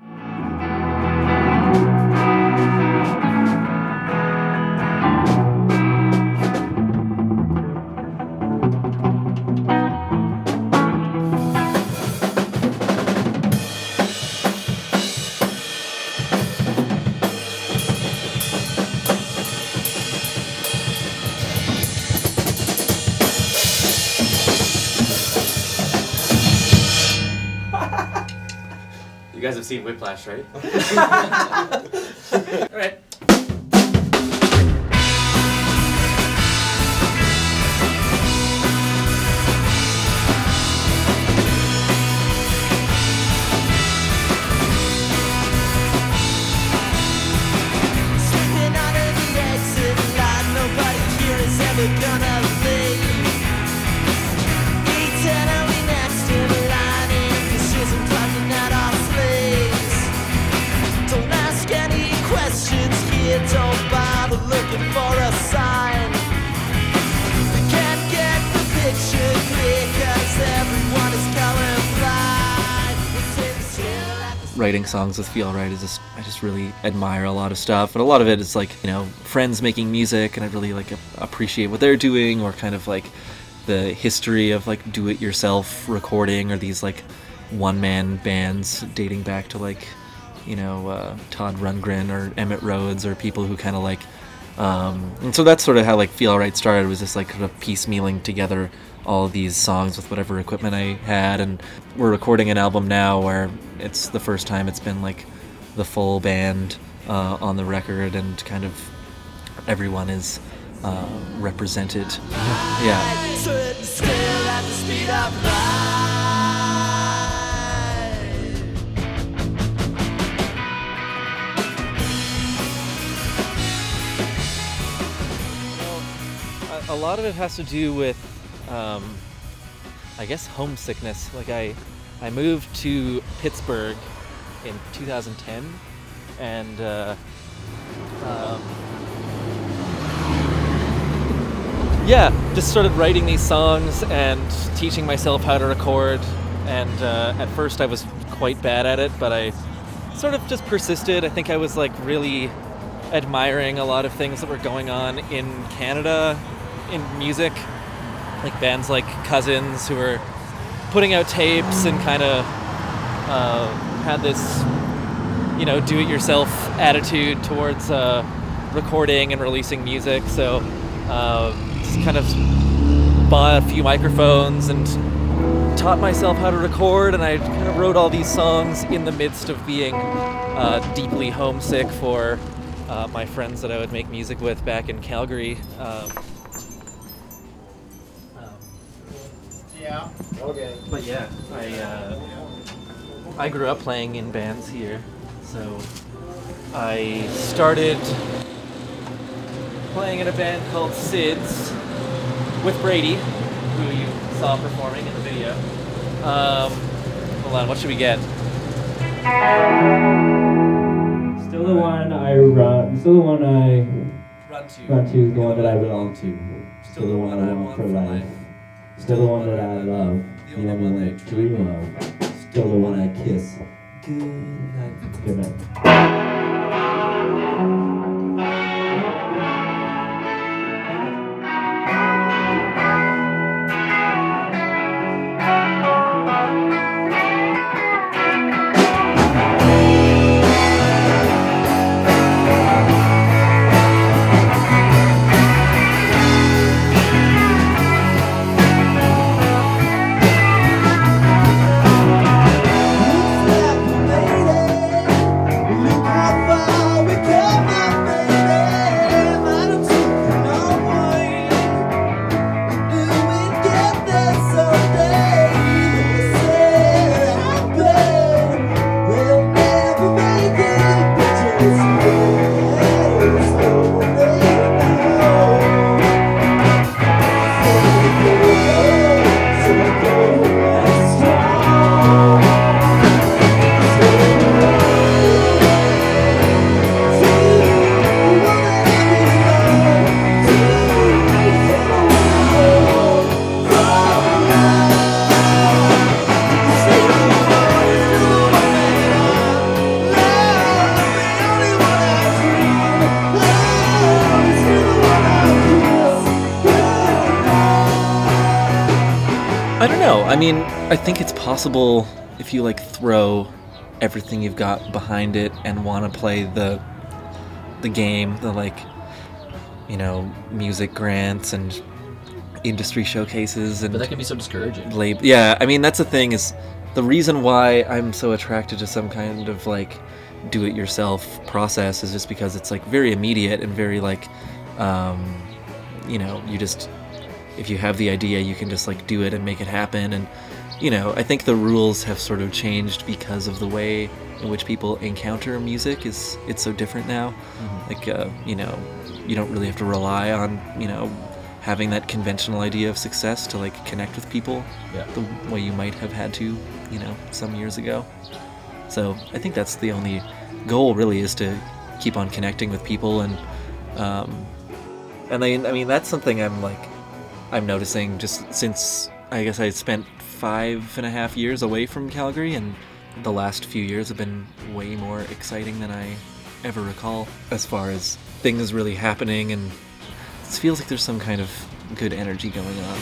You guys have seen Whiplash, right? All right. Writing songs with Feel Right is just I just really admire a lot of stuff, and a lot of it is like you know friends making music, and I really like appreciate what they're doing, or kind of like the history of like do-it-yourself recording, or these like one-man bands dating back to like you know uh, Todd Rundgren or Emmett Rhodes, or people who kind of like. Um, and so that's sort of how like Feel Right started was just like kind of piecemealing together all these songs with whatever equipment I had, and we're recording an album now where it's the first time it's been like the full band uh, on the record, and kind of everyone is uh, represented. Yeah. Lot of it has to do with, um, I guess, homesickness. Like I, I moved to Pittsburgh in 2010, and uh, um, yeah, just started writing these songs and teaching myself how to record. And uh, at first, I was quite bad at it, but I sort of just persisted. I think I was like really admiring a lot of things that were going on in Canada in music, like bands like Cousins who were putting out tapes and kind of uh, had this, you know, do-it-yourself attitude towards uh, recording and releasing music. So uh, just kind of bought a few microphones and taught myself how to record, and I kind of wrote all these songs in the midst of being uh, deeply homesick for uh, my friends that I would make music with back in Calgary. Yeah. Okay. but yeah, I uh, I grew up playing in bands here, so I started playing in a band called Sids with Brady, who you saw performing in the video. Um, hold on, what should we get? Still the one I run. Still the one I Run to. run to. The one that I belong to. Still the one I want for life. Still the one that I love. The only one I dream of. Still the one I kiss. Good night. Good night. Mean, I think it's possible if you like throw everything you've got behind it and want to play the the game, the like you know, music grants and industry showcases and But that can be so discouraging. lab- yeah i mean that's the thing is the reason why i'm so attracted to some kind of like do it yourself process is just because it's like very immediate and very like um, you know you just if you have the idea you can just like do it and make it happen. And you know i think the rules have sort of changed because of the way in which people encounter music is it's so different now. Like uh, you know you don't really have to rely on you know having that conventional idea of success to like connect with people Yeah. the way you might have had to you know some years ago. So i think that's the only goal really is to keep on connecting with people and um, and I, I mean that's something i'm like i'm noticing just since i guess i spent five and a half years away from calgary and the last few years have been way more exciting than i ever recall as far as things really happening and it feels like there's some kind of good energy going on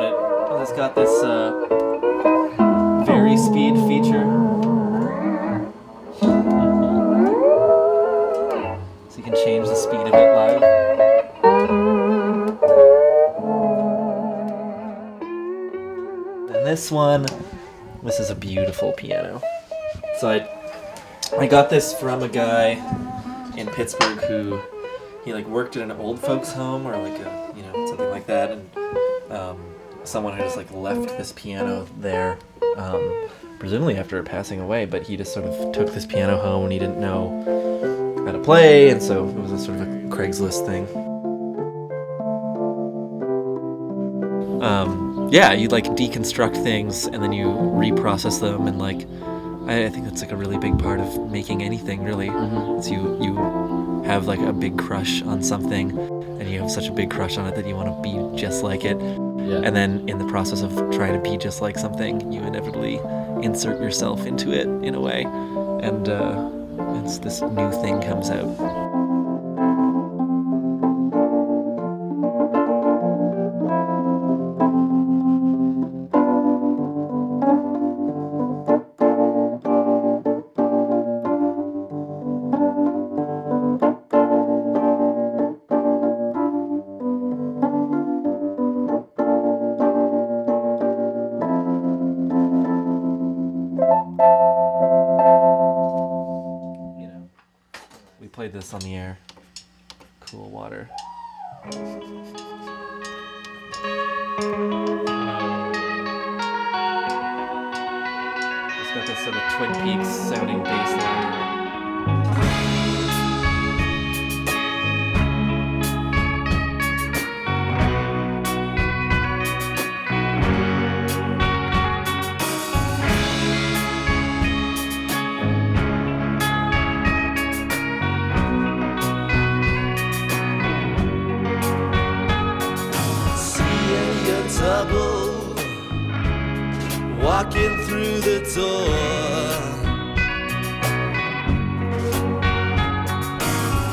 about it is it's got this uh, very speed feature. So you can change the speed of it live. And this one, this is a beautiful piano. So I, I got this from a guy in Pittsburgh who he like worked at an old folks home or like a you know something like that and someone had just like left this piano there um, presumably after passing away but he just sort of took this piano home and he didn't know how to play and so it was a sort of a craigslist thing. Um, yeah you like deconstruct things and then you reprocess them and like I, I think that's like a really big part of making anything really. So you you have like a big crush on something and you have such a big crush on it that you want to be just like it Yeah. and then in the process of trying to be just like something you inevitably insert yourself into it in a way and uh, it's this new thing comes out this on the air. Cool water. It's got this sort of twin peaks sounding bass line door,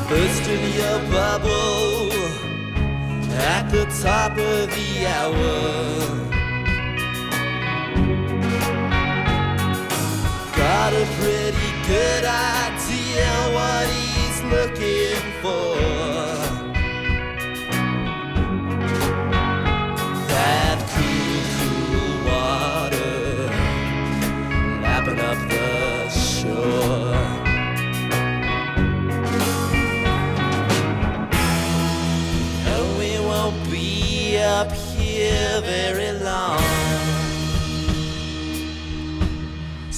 bursting your bubble at the top of the hour. Got a pretty good idea what he's looking for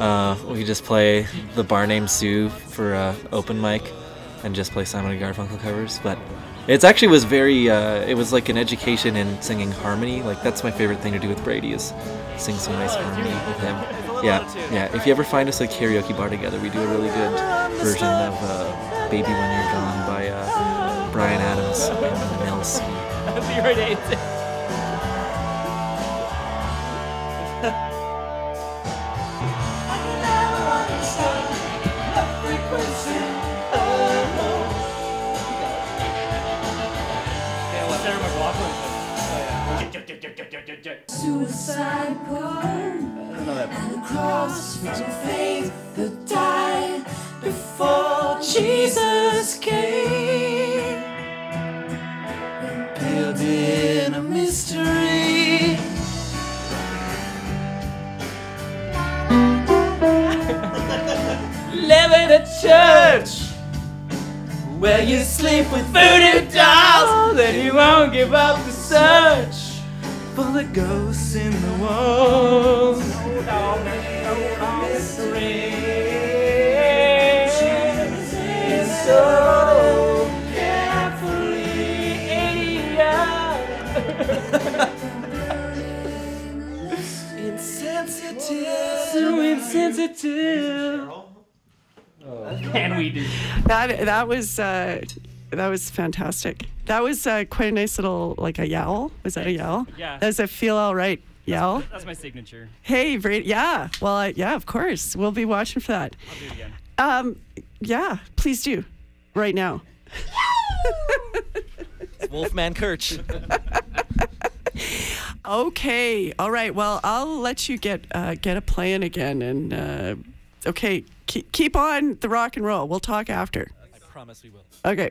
Uh, we just play the bar name Sue for uh, open mic and just play Simon and Garfunkel covers. But it actually was very. Uh, it was like an education in singing harmony. Like that's my favorite thing to do with Brady is sing some nice harmony with him. Yeah, yeah. If you ever find us at a karaoke bar together, we do a really good version of uh, "Baby When You're Gone" by uh, Brian Adams and Suicide porn and the cross to faith that died before Jesus came. Building a mystery. Live in a church where you sleep with voodoo dolls, then you won't give up the search for the ghosts in the walls. So carefully Insensitive. So insensitive. Can we do? That that was uh, that was fantastic. That was uh, quite a nice little like a yell. Was that a yell? Yeah. That was a feel all right yell. That's my signature. Hey, very yeah. Well, uh, yeah, of course. We'll be watching for that. I'll do it again. Um, yeah, please do, right now. Wolfman Kirch. Okay, all right. Well, I'll let you get uh, get a plan again, and uh, okay, keep keep on the rock and roll. We'll talk after. I promise we will. Okay.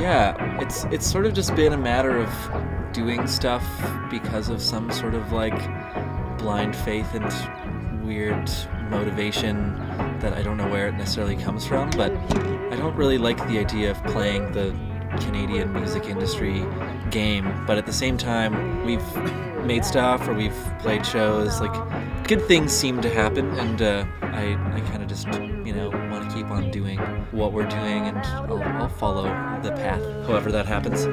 Yeah, it's it's sort of just been a matter of doing stuff because of some sort of like blind faith and weird motivation that I don't know where it necessarily comes from, but I don't really like the idea of playing the Canadian music industry game, but at the same time, we've made stuff or we've played shows, like good things seem to happen, and uh, I, I kind of just, you know, want to keep on doing what we're doing, and I'll, I'll follow the path, however that happens.